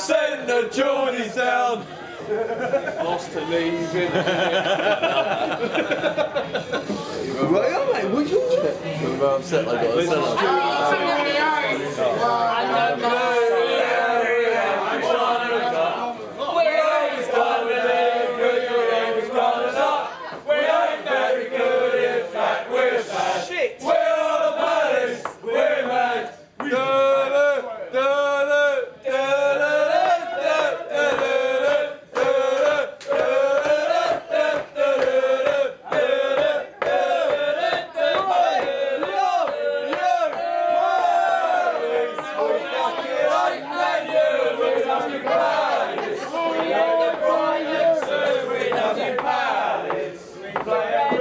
send the Geordies down. Lost to leave in. Right, oh, mate, what's yours? I'm upset I got a